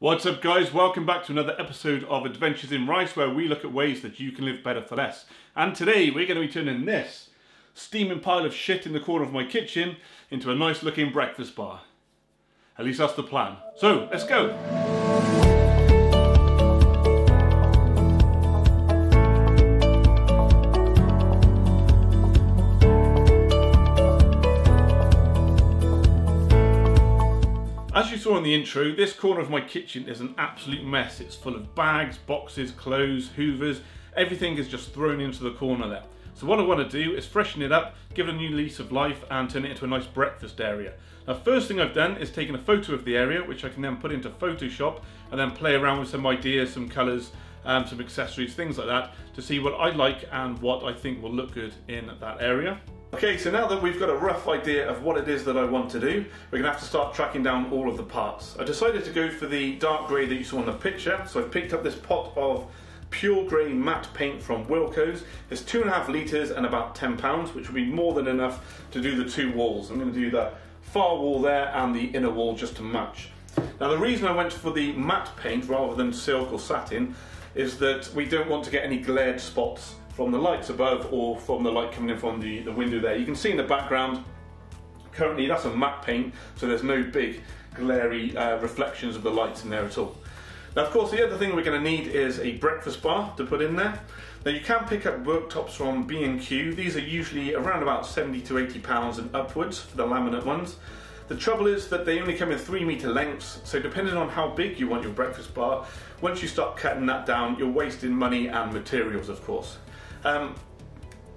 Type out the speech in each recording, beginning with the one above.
What's up guys, welcome back to another episode of Adventures in Rice where we look at ways that you can live better for less. And today we're going to be turning this steaming pile of shit in the corner of my kitchen into a nice looking breakfast bar. At least that's the plan. So, let's go! Saw in the intro, this corner of my kitchen is an absolute mess. It's full of bags, boxes, clothes, hoovers, everything is just thrown into the corner there. So what I want to do is freshen it up, give it a new lease of life and turn it into a nice breakfast area. Now first thing I've done is taken a photo of the area which I can then put into Photoshop and then play around with some ideas, some colours, um, some accessories, things like that to see what I like and what I think will look good in that area. Okay, so now that we've got a rough idea of what it is that I want to do, we're going to have to start tracking down all of the parts. I decided to go for the dark grey that you saw in the picture, so I've picked up this pot of pure grey matte paint from Wilko's. It's two and a half litres and about 10 pounds, which will be more than enough to do the two walls. I'm going to do the far wall there and the inner wall just to match. Now the reason I went for the matte paint rather than silk or satin is that we don't want to get any glared spots from the lights above or from the light coming in from the, the window there. You can see in the background, currently that's a matte paint, so there's no big glary uh, reflections of the lights in there at all. Now of course the other thing we're going to need is a breakfast bar to put in there. Now you can pick up worktops from B&Q, these are usually around about 70 to 80 pounds and upwards for the laminate ones. The trouble is that they only come in 3 metre lengths, so depending on how big you want your breakfast bar, once you start cutting that down, you're wasting money and materials of course. Um,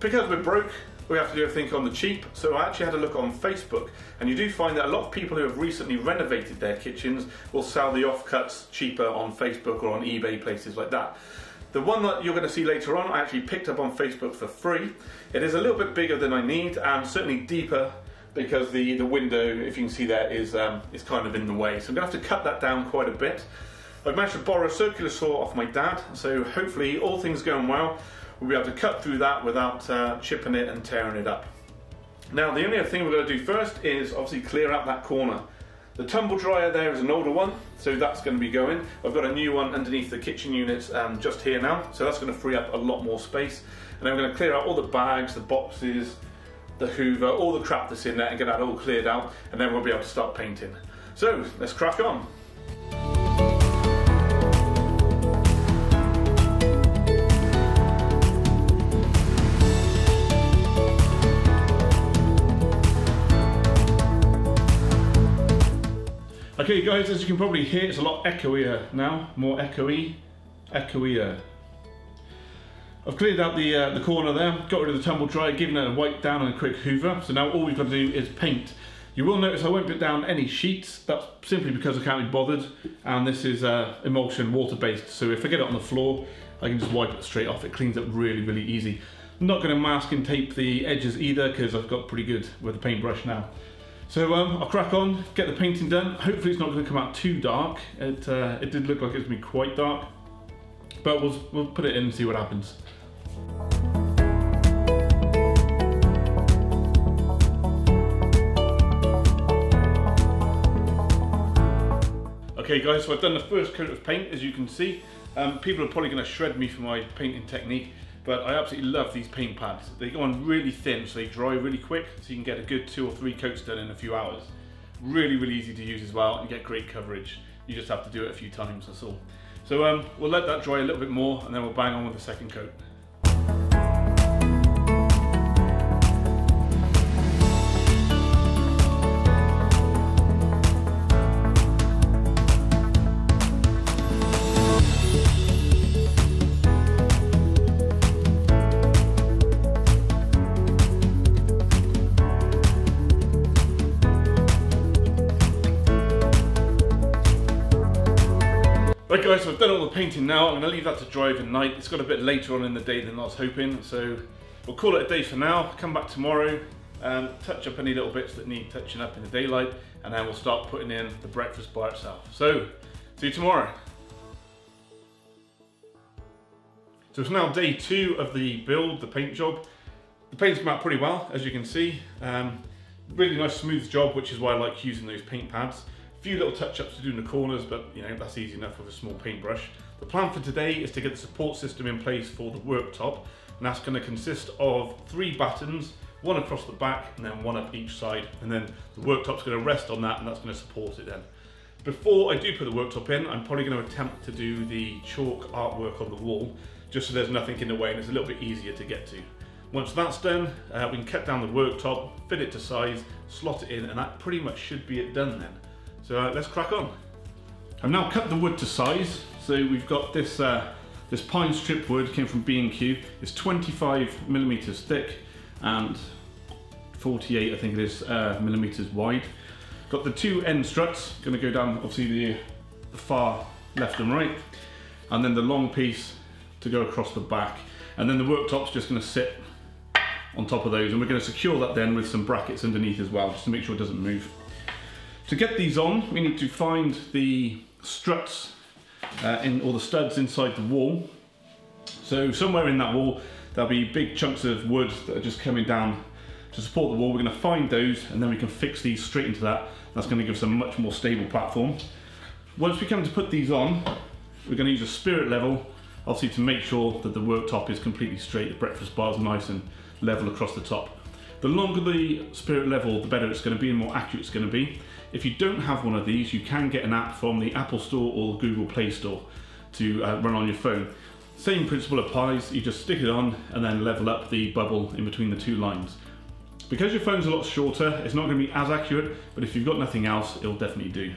because we're broke, we have to do everything on the cheap. So I actually had a look on Facebook, and you do find that a lot of people who have recently renovated their kitchens will sell the offcuts cheaper on Facebook or on eBay, places like that. The one that you're going to see later on, I actually picked up on Facebook for free. It is a little bit bigger than I need, and certainly deeper because the, the window, if you can see there, is, um, is kind of in the way. So I'm going to have to cut that down quite a bit. I've managed to borrow a circular saw off my dad, so hopefully all things going well, we'll be able to cut through that without uh, chipping it and tearing it up. Now the only other thing we're going to do first is obviously clear out that corner. The tumble dryer there is an older one, so that's going to be going. I've got a new one underneath the kitchen unit um, just here now, so that's going to free up a lot more space. And then we're going to clear out all the bags, the boxes, the hoover, all the crap that's in there and get that all cleared out, and then we'll be able to start painting. So let's crack on. Okay guys, as you can probably hear, it's a lot echoier now, more echoey, echoier. I've cleared out the uh, the corner there, got rid of the tumble dryer, given it a wipe down and a quick hoover, so now all we've got to do is paint. You will notice I won't put down any sheets, that's simply because I can't be bothered, and this is uh, emulsion water-based, so if I get it on the floor, I can just wipe it straight off, it cleans up really, really easy. I'm not going to mask and tape the edges either, because I've got pretty good with the paintbrush now. So um, I'll crack on, get the painting done. Hopefully it's not going to come out too dark. It, uh, it did look like it was going to be quite dark. But we'll, we'll put it in and see what happens. Okay guys, so I've done the first coat of paint as you can see. Um, people are probably going to shred me for my painting technique but I absolutely love these paint pads. They go on really thin so they dry really quick so you can get a good two or three coats done in a few hours. Really, really easy to use as well and get great coverage. You just have to do it a few times, that's all. So um, we'll let that dry a little bit more and then we'll bang on with the second coat. Right guys, so I've done all the painting now. I'm to leave that to dry overnight. It's got a bit later on in the day than I was hoping, so we'll call it a day for now. Come back tomorrow, and touch up any little bits that need touching up in the daylight, and then we'll start putting in the breakfast bar itself. So, see you tomorrow. So it's now day two of the build, the paint job. The paint's come out pretty well, as you can see. Um, really nice smooth job, which is why I like using those paint pads few little touch-ups to do in the corners, but you know, that's easy enough with a small paintbrush. The plan for today is to get the support system in place for the worktop, and that's gonna consist of three battens, one across the back and then one up each side, and then the worktop's gonna rest on that and that's gonna support it then. Before I do put the worktop in, I'm probably gonna attempt to do the chalk artwork on the wall, just so there's nothing in the way and it's a little bit easier to get to. Once that's done, uh, we can cut down the worktop, fit it to size, slot it in, and that pretty much should be it done then. So uh, let's crack on. I've now cut the wood to size. So we've got this uh, this pine strip wood came from B&Q. It's 25 millimeters thick and 48, I think it is, uh, millimeters wide. Got the two end struts, gonna go down obviously the, the far left and right, and then the long piece to go across the back. And then the worktop's just gonna sit on top of those and we're going to secure that then with some brackets underneath as well just to make sure it doesn't move. To get these on we need to find the struts uh, in, or the studs inside the wall. So somewhere in that wall there'll be big chunks of wood that are just coming down to support the wall. We're going to find those and then we can fix these straight into that. That's going to give us a much more stable platform. Once we come to put these on we're going to use a spirit level obviously to make sure that the worktop is completely straight, the breakfast bar is nice and level across the top. The longer the spirit level, the better it's going to be and more accurate it's going to be. If you don't have one of these, you can get an app from the Apple Store or Google Play Store to uh, run on your phone. Same principle applies, you just stick it on and then level up the bubble in between the two lines. Because your phone's a lot shorter, it's not going to be as accurate, but if you've got nothing else, it'll definitely do.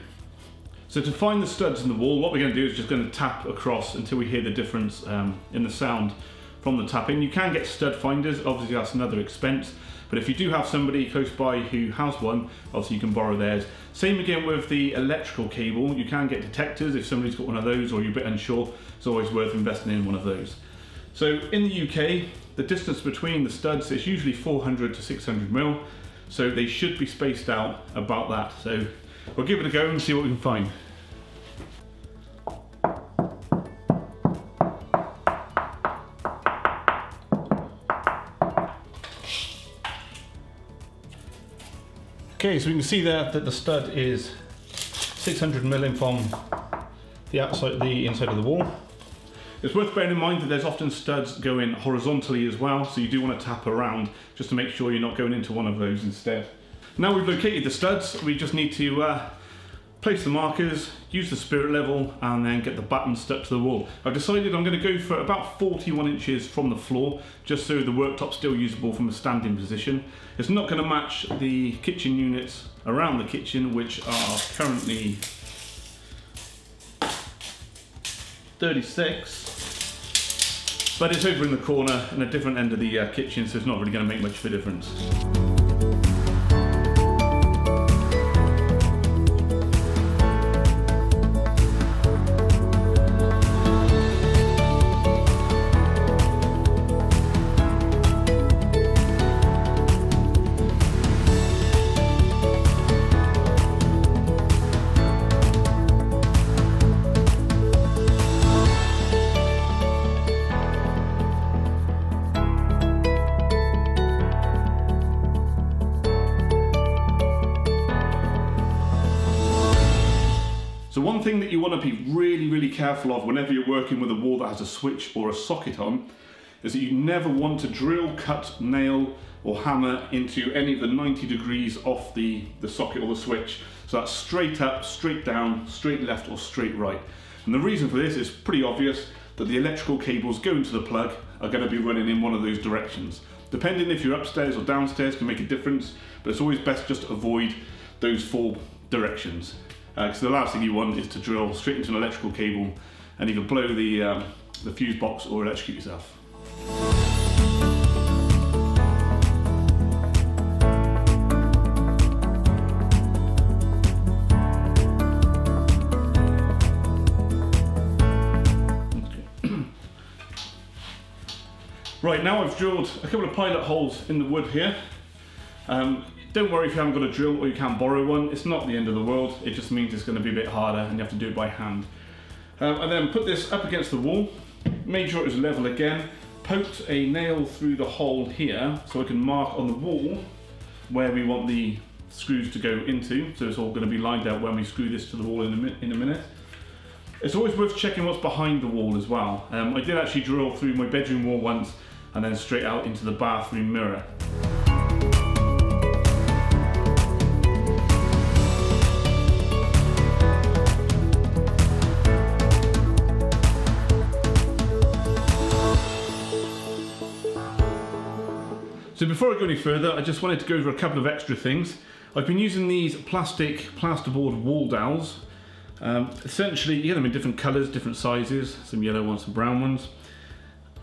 So to find the studs in the wall, what we're going to do is just going to tap across until we hear the difference um, in the sound from the tapping. You can get stud finders, obviously that's another expense, but if you do have somebody close by who has one, obviously you can borrow theirs. Same again with the electrical cable, you can get detectors if somebody's got one of those or you're a bit unsure, it's always worth investing in one of those. So in the UK, the distance between the studs is usually 400 to 600 mil, so they should be spaced out about that. So We'll give it a go and see what we can find. Okay, so we can see there that the stud is 600 mm from the outside, the inside of the wall. It's worth bearing in mind that there's often studs going horizontally as well, so you do want to tap around just to make sure you're not going into one of those instead. Now we've located the studs, we just need to uh, place the markers, use the spirit level, and then get the batten stuck to the wall. I've decided I'm going to go for about 41 inches from the floor, just so the worktop's still usable from a standing position. It's not going to match the kitchen units around the kitchen, which are currently 36, but it's over in the corner and a different end of the uh, kitchen, so it's not really going to make much of a difference. You want to be really, really careful of whenever you're working with a wall that has a switch or a socket on is that you never want to drill, cut, nail or hammer into any of the 90 degrees off the, the socket or the switch. So that's straight up, straight down, straight left or straight right. And the reason for this is pretty obvious that the electrical cables going to the plug are going to be running in one of those directions. Depending if you're upstairs or downstairs can make a difference, but it's always best just to avoid those four directions because uh, the last thing you want is to drill straight into an electrical cable and either blow the, um, the fuse box or electrocute yourself. Right, now I've drilled a couple of pilot holes in the wood here. Um, don't worry if you haven't got a drill or you can't borrow one. It's not the end of the world. It just means it's going to be a bit harder and you have to do it by hand. Um, and then put this up against the wall. Make sure it is level again. Poked a nail through the hole here so I can mark on the wall where we want the screws to go into, so it's all going to be lined out when we screw this to the wall in a, in a minute. It's always worth checking what's behind the wall as well. Um, I did actually drill through my bedroom wall once and then straight out into the bathroom mirror. So before I go any further, I just wanted to go over a couple of extra things. I've been using these plastic plasterboard wall dowels. Um, essentially, you get them in different colours, different sizes, some yellow ones, some brown ones.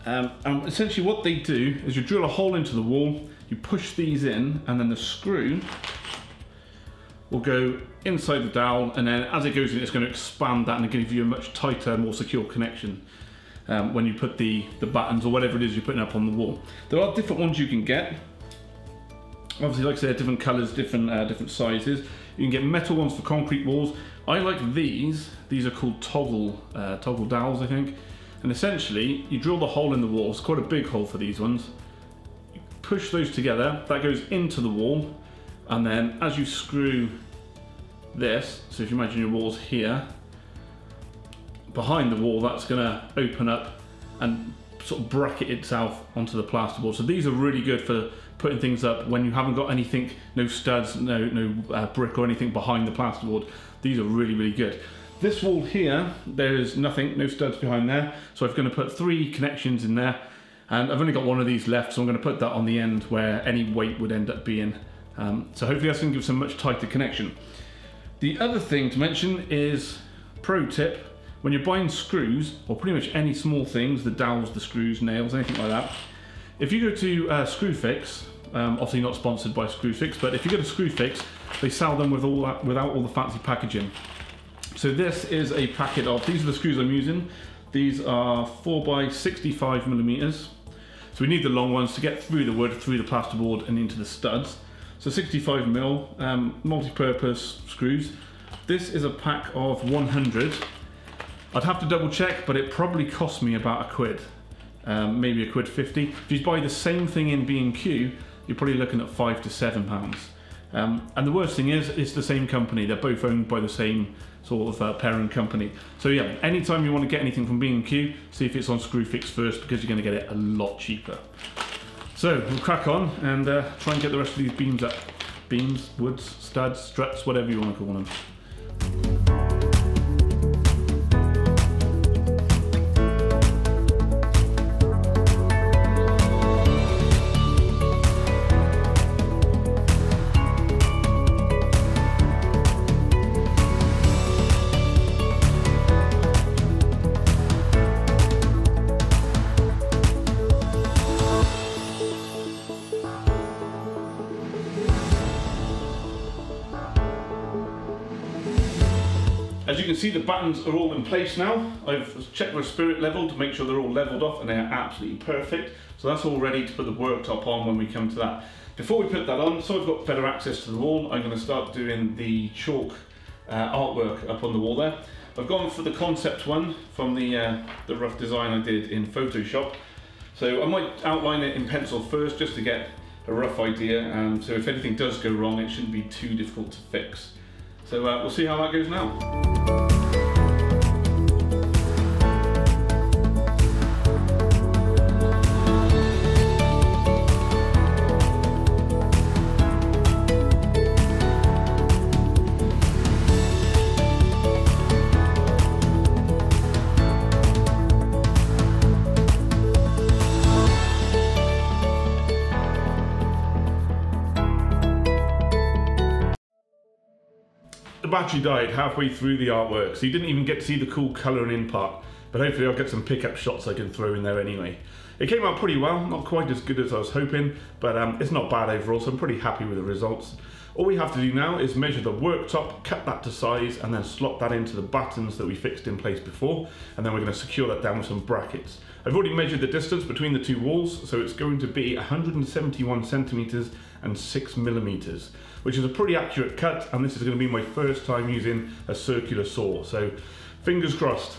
Um, and essentially what they do is you drill a hole into the wall, you push these in, and then the screw will go inside the dowel, and then as it goes in, it's going to expand that and give you a much tighter, more secure connection um, when you put the, the battens or whatever it is you're putting up on the wall. There are different ones you can get. Obviously, like I said, different colours, different uh, different sizes. You can get metal ones for concrete walls. I like these. These are called toggle uh, toggle dowels, I think. And essentially, you drill the hole in the wall. It's quite a big hole for these ones. You push those together. That goes into the wall. And then as you screw this, so if you imagine your wall's here, behind the wall that's going to open up and sort of bracket itself onto the plasterboard. So these are really good for putting things up when you haven't got anything, no studs, no, no uh, brick or anything behind the plasterboard. These are really, really good. This wall here, there's nothing, no studs behind there. So I'm going to put three connections in there and I've only got one of these left. So I'm going to put that on the end where any weight would end up being. Um, so hopefully that's going to give some much tighter connection. The other thing to mention is, pro tip, when you're buying screws, or pretty much any small things, the dowels, the screws, nails, anything like that, if you go to uh, Screwfix, um, obviously not sponsored by Screwfix, but if you go to Screwfix, they sell them with all that, without all the fancy packaging. So this is a packet of, these are the screws I'm using. These are 4 by 65 millimeters. So we need the long ones to get through the wood, through the plasterboard and into the studs. So 65 mil, um, multi-purpose screws. This is a pack of 100 I'd have to double check, but it probably cost me about a quid, um, maybe a quid 50. If you buy the same thing in B&Q, you're probably looking at five to seven pounds. Um, and the worst thing is, it's the same company. They're both owned by the same sort of uh, parent company. So yeah, anytime you want to get anything from B&Q, see if it's on Screwfix first because you're going to get it a lot cheaper. So we'll crack on and uh, try and get the rest of these beams up. Beams, woods, studs, struts, whatever you want to call them. See, the battens are all in place now. I've checked my spirit level to make sure they're all leveled off and they are absolutely perfect. So that's all ready to put the worktop on when we come to that. Before we put that on, so I've got better access to the wall, I'm gonna start doing the chalk uh, artwork up on the wall there. I've gone for the concept one from the, uh, the rough design I did in Photoshop. So I might outline it in pencil first just to get a rough idea. So if anything does go wrong, it shouldn't be too difficult to fix. So uh, we'll see how that goes now. The battery died halfway through the artwork, so you didn't even get to see the cool colouring in part. But hopefully I'll get some pickup shots I can throw in there anyway. It came out pretty well, not quite as good as I was hoping, but um, it's not bad overall, so I'm pretty happy with the results. All we have to do now is measure the worktop, cut that to size, and then slot that into the battens that we fixed in place before, and then we're going to secure that down with some brackets. I've already measured the distance between the two walls, so it's going to be 171 centimetres and 6 millimetres which is a pretty accurate cut and this is going to be my first time using a circular saw. So fingers crossed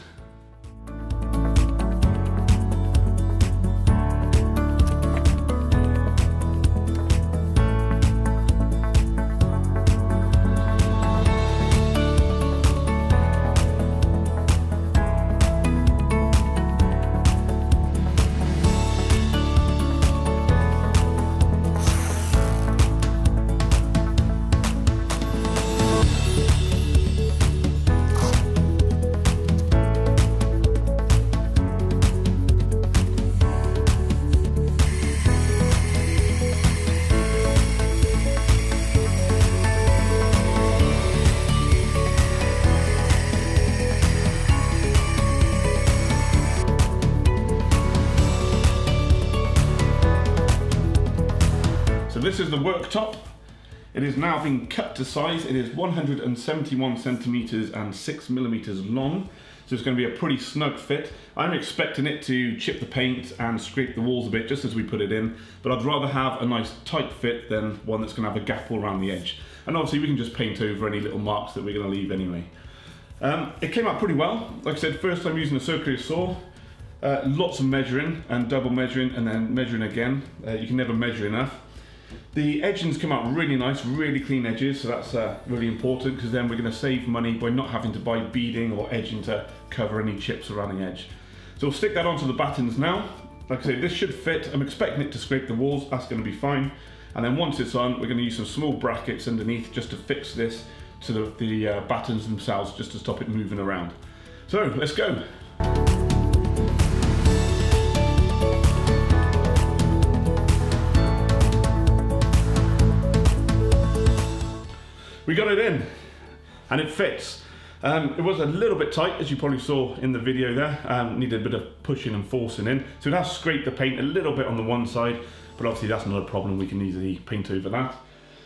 worktop. It is now being cut to size. It is 171 centimeters and six millimeters long. So it's going to be a pretty snug fit. I'm expecting it to chip the paint and scrape the walls a bit just as we put it in, but I'd rather have a nice tight fit than one that's going to have a gap all around the edge. And obviously we can just paint over any little marks that we're going to leave anyway. Um, it came out pretty well. Like I said, first time using a circular saw. Uh, lots of measuring and double measuring and then measuring again. Uh, you can never measure enough. The edgings come out really nice, really clean edges, so that's uh, really important because then we're going to save money by not having to buy beading or edging to cover any chips around the edge. So we'll stick that onto the battens now. Like I say, this should fit. I'm expecting it to scrape the walls, that's going to be fine. And then once it's on, we're going to use some small brackets underneath just to fix this to the, the uh, battens themselves, just to stop it moving around. So let's go. We got it in and it fits. Um, it was a little bit tight, as you probably saw in the video there. Um, needed a bit of pushing and forcing in. So it has scraped the paint a little bit on the one side, but obviously that's not a problem. We can easily paint over that.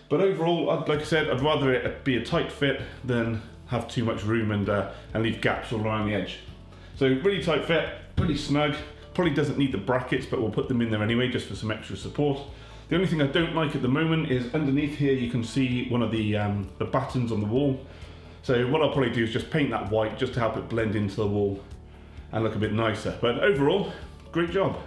But overall, like I said, I'd rather it be a tight fit than have too much room and, uh, and leave gaps all around the edge. So really tight fit, pretty snug. Probably doesn't need the brackets, but we'll put them in there anyway, just for some extra support. The only thing I don't like at the moment is underneath here you can see one of the, um, the battens on the wall. So what I'll probably do is just paint that white just to help it blend into the wall and look a bit nicer. But overall, great job.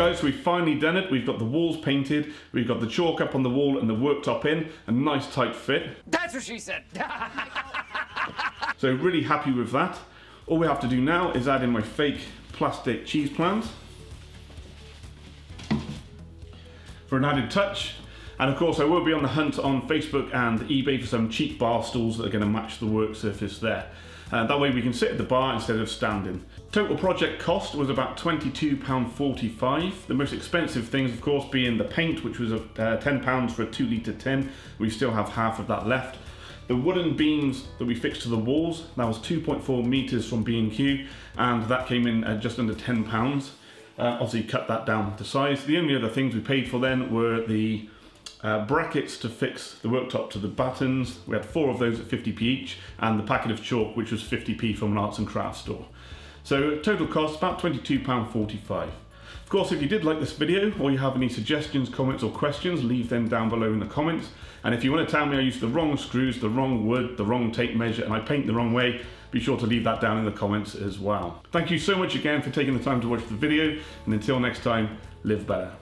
Guys, we've finally done it. We've got the walls painted, we've got the chalk up on the wall and the worktop in, a nice tight fit. That's what she said. so really happy with that. All we have to do now is add in my fake plastic cheese plants for an added touch. And of course I will be on the hunt on Facebook and eBay for some cheap bar stools that are going to match the work surface there. And that way we can sit at the bar instead of standing. Total project cost was about £22.45. The most expensive things, of course, being the paint, which was uh, £10 for a 2 litre tin. We still have half of that left. The wooden beams that we fixed to the walls, that was 2.4 metres from B&Q, and that came in at just under £10. Uh, obviously cut that down to size. The only other things we paid for then were the uh, brackets to fix the worktop to the battens. We had four of those at 50p each, and the packet of chalk, which was 50p from an arts and crafts store. So total cost about £22.45. Of course, if you did like this video or you have any suggestions, comments or questions, leave them down below in the comments. And if you want to tell me I used the wrong screws, the wrong wood, the wrong tape measure, and I paint the wrong way, be sure to leave that down in the comments as well. Thank you so much again for taking the time to watch the video, and until next time, live better.